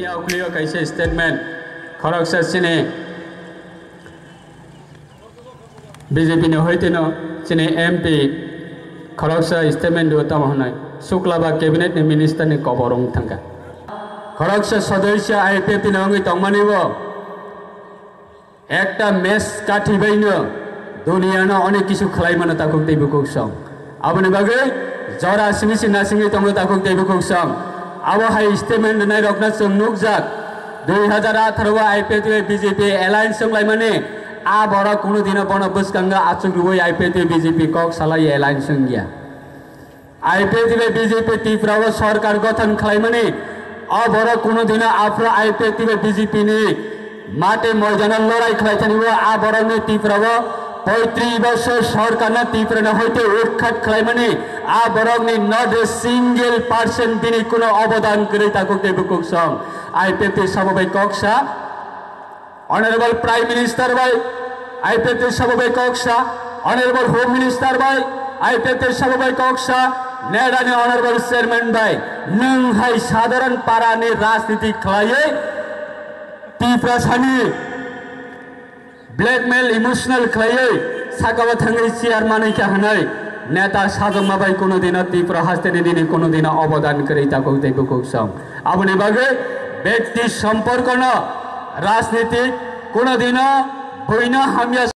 मियाव clear कैसे statement खरक से सिने BJP ने होइतिनो सिने एमपी खरक से स्टेटमेंट दो तम हनाय शुक्लाबा कैबिनेट ने मिनिस्टर ने कबरंग थांगा खरक से सदस्य आईपीएफ ने अंगी तंगमानिबो একটা মেস কাটিবাইনো দুনিয়ানো অনেক কিছু খালাইমানো তাকুক দেবুকুক সং আবনি বাগে জরা সিমিসি নাসিমি তঙ্গ তাকুক দেবুকুক সং আবো হাই স্টেটমেন্ট নাই রকনা সং নুকজাক দুই হাজার আঠারো আইপিএ বিজেপি এলায়েন্স সং লাইমানে আ বড় কোনো দিন বন বসকাঙ্গা আচুক রুবই আইপিএ বিজেপি কক সালাই এলায়েন্স সং গিয়া। আইপিএ বিজেপি ত্রিপুরাও সরকার গঠন খালাইমানে অ বড় কোনো দিন আফ্রা আইপিএ বিজেপি নি মাঠে ময়দানের লড়াই খেলাইতেনিব আ বরণে তীব্রব পঁয়ত্রিশ বছর সরকার না তীব্র হইতে উৎখাত খেলাই মানে আ বরংনি নট এ সিঙ্গেল পার্সেন্ট তিনি কোনো অবদান করে তাকে দেবকুক সং আইপিএফ সমবায় কক্সা অনারেবল প্রাইম মিনিস্টার ভাই আইপিএফ সমবায় কক্সা অনারেবল হোম মিনিস্টার ভাই আইপিএফ সমবায় কক্সা নেডানি অনারেবল চেয়ারম্যান ভাই নং হাই সাধারণ পারানি রাজনীতি খেলাইয়ে তীব্রাসানি ব্ল্যাকমেল ইমোশনাল খাইयै সাকাবা চেয়ার চেয়ারম্যান হানাই নেতা সাজমাবাই কোনোদিন তীব্র হাসতে দিনে কোনোদিন অবদান করে তাকে দেবুক কৌশম আপনি বাকে ব্যক্তি সম্পর্ক ন রাজনীতি কোনোদিন বইন হামিয়া